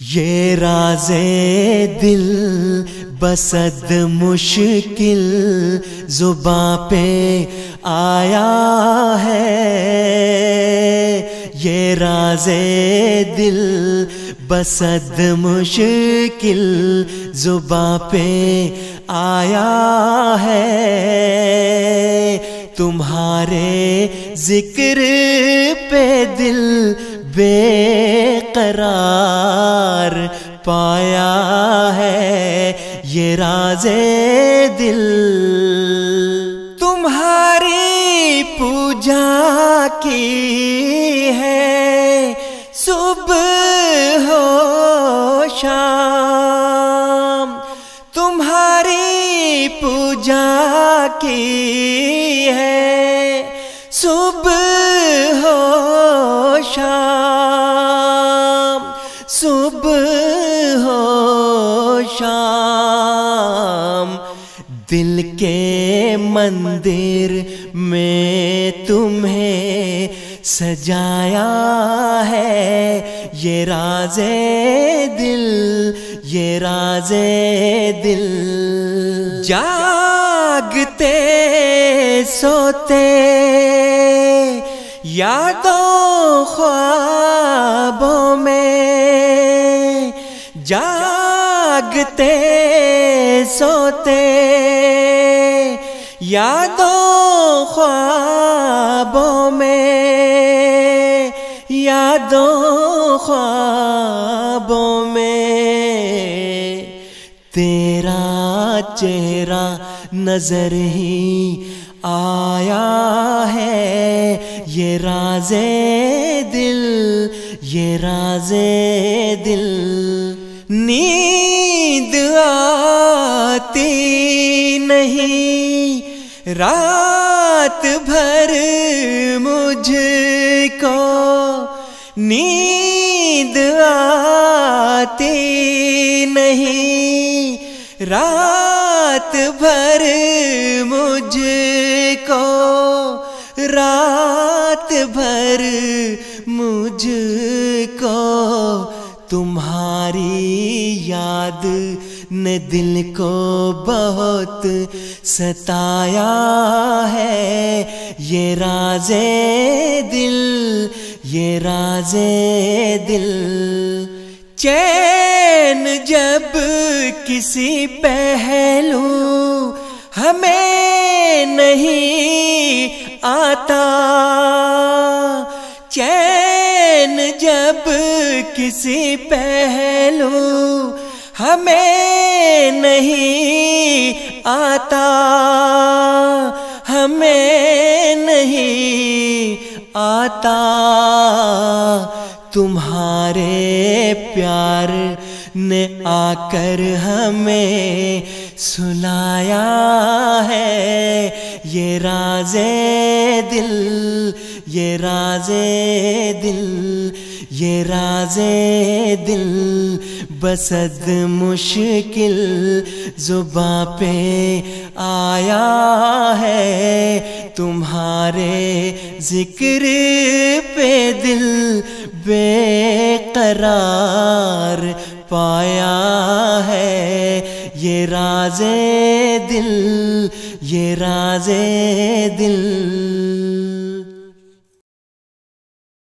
ये राजे दिल बसद मुश्किल जुबा पे आया है। ये राजे दिल बसद मुश्किल जुबा पे आया है। तुम्हारे ज़िक्र पे दिल बेकरार पाया है ये राजे दिल। तुम्हारी पूजा की है, सुबह हो शाम। तुम्हारी पूजा की है, सुबह सुबह हो शाम, दिल के मंदिर में तुम्हें सजाया है। ये राजे दिल, ये राजे दिल। जागते, सोते, यादों ख्वाबों जागते, सोते, यादों, ख्वाबों में, यादों, ख्वाबों में, तेरा चेहरा नज़र ही आया है। ये राजे दिल, ये राजे दिल। नींद आती नहीं। रात भर मुझको नींद आती नहीं। रात भर मुझको, रात भर मुझको तुम्हारी याद ने दिल को बहुत सताया है। ये राजे दिल, ये राजे दिल। चैन जब किसी पहलू हमें नहीं आता जब किसी पहलू हमें नहीं आता, हमें नहीं आता, तुम्हारे प्यार ने आकर हमें सुनाया है। ये राजे दिल, ये राजे दिल। ये राजे दिल बसद मुश्किल जुबा पे आया है तुम्हारे ज़िक्र पे दिल बेकरार पाया है ये राजे दिल, ये राजे दिल।